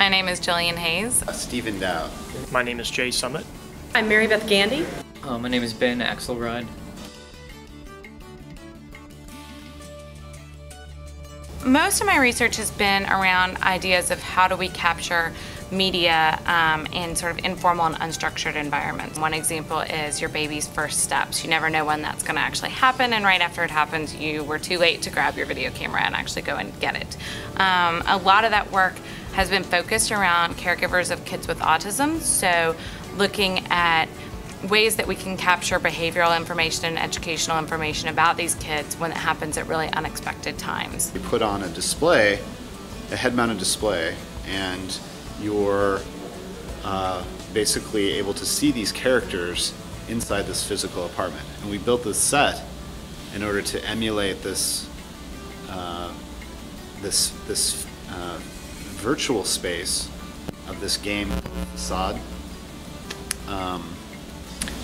My name is Gillian Hayes. Steven Dow. My name is Jay Summet. I'm Maribeth Gandy. Uh, my name is Ben Axelrod. Most of my research has been around ideas of how do we capture media um, in sort of informal and unstructured environments. One example is your baby's first steps. You never know when that's going to actually happen, and right after it happens, you were too late to grab your video camera and actually go and get it. Um, a lot of that work has been focused around caregivers of kids with autism, so looking at ways that we can capture behavioral information and educational information about these kids when it happens at really unexpected times. We put on a display, a head-mounted display, and you're uh, basically able to see these characters inside this physical apartment. And we built this set in order to emulate this uh, this this uh, virtual space of this game Facade. Um,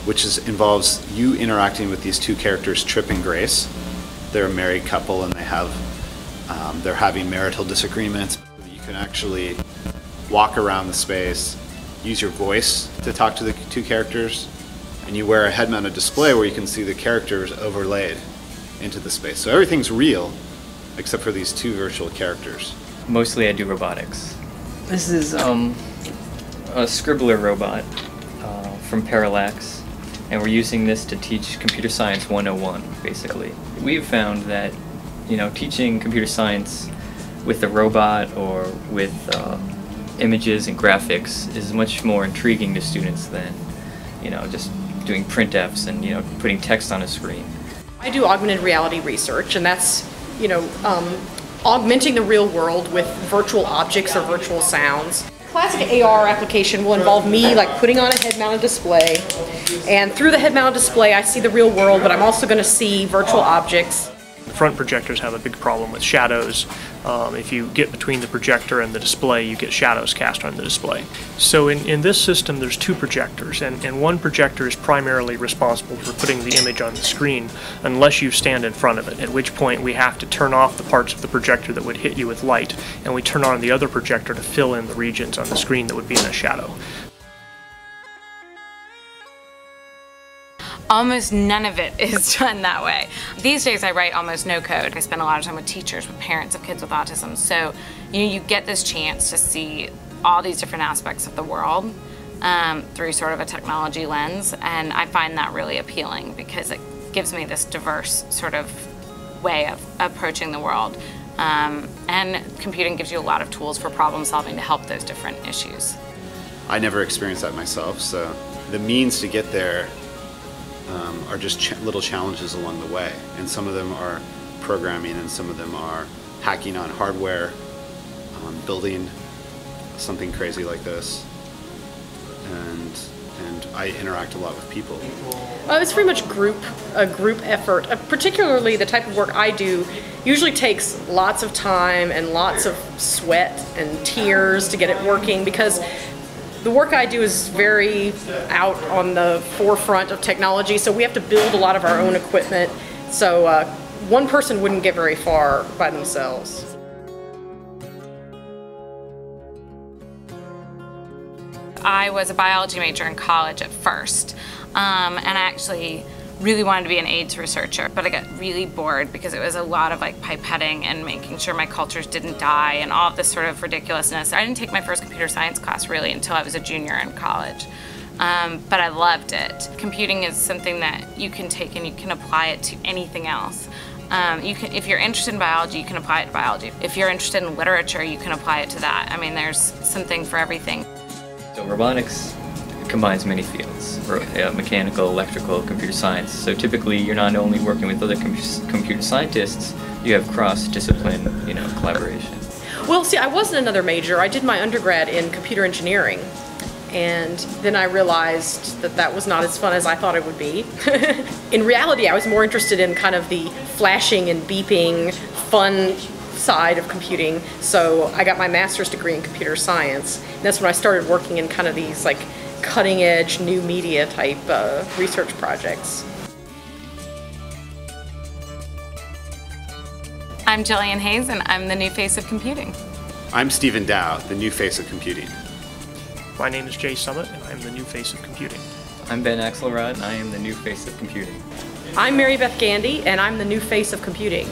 which is, involves you interacting with these two characters, Trip and Grace. They're a married couple and they have, um, they're having marital disagreements. You can actually walk around the space, use your voice to talk to the two characters, and you wear a head-mounted display where you can see the characters overlaid into the space. So everything's real except for these two virtual characters. Mostly I do robotics. This is um, a scribbler robot uh, from Parallax and we're using this to teach computer science 101 basically. We've found that you know teaching computer science with a robot or with uh, images and graphics is much more intriguing to students than you know just doing printfs and you know putting text on a screen. I do augmented reality research and that's you know um, augmenting the real world with virtual objects or virtual sounds. Classic AR application will involve me like putting on a head-mounted display, and through the head-mounted display I see the real world, but I'm also going to see virtual objects front projectors have a big problem with shadows. Um, if you get between the projector and the display, you get shadows cast on the display. So in, in this system, there's two projectors, and, and one projector is primarily responsible for putting the image on the screen unless you stand in front of it, at which point we have to turn off the parts of the projector that would hit you with light, and we turn on the other projector to fill in the regions on the screen that would be in a shadow. Almost none of it is done that way. These days I write almost no code. I spend a lot of time with teachers, with parents of kids with autism. So you, know, you get this chance to see all these different aspects of the world um, through sort of a technology lens. And I find that really appealing because it gives me this diverse sort of way of approaching the world. Um, and computing gives you a lot of tools for problem solving to help those different issues. I never experienced that myself, so the means to get there um, are just ch little challenges along the way. And some of them are programming and some of them are hacking on hardware, um, building something crazy like this. And, and I interact a lot with people. Well, it's pretty much group a group effort. Uh, particularly the type of work I do usually takes lots of time and lots of sweat and tears to get it working because the work I do is very out on the forefront of technology, so we have to build a lot of our own equipment. So uh, one person wouldn't get very far by themselves. I was a biology major in college at first, um, and I actually really wanted to be an AIDS researcher, but I got really bored because it was a lot of like pipetting and making sure my cultures didn't die and all this sort of ridiculousness. I didn't take my first computer science class really until I was a junior in college. Um, but I loved it. Computing is something that you can take and you can apply it to anything else. Um, you can, if you're interested in biology, you can apply it to biology. If you're interested in literature, you can apply it to that. I mean, there's something for everything. So robotics combines many fields, uh, mechanical, electrical, computer science. So typically you're not only working with other com computer scientists, you have cross-discipline, you know, collaboration. Well, see, I wasn't another major. I did my undergrad in computer engineering. And then I realized that that was not as fun as I thought it would be. in reality, I was more interested in kind of the flashing and beeping, fun side of computing. So I got my master's degree in computer science. And that's when I started working in kind of these like cutting edge new media type uh, research projects. I'm Gillian Hayes and I'm the new face of computing. I'm Steven Dow, the new face of computing. My name is Jay Summet, and I am the new face of computing. I'm Ben Axelrod, and I am the new face of computing. I'm Maribeth Gandy, and I'm the new face of computing.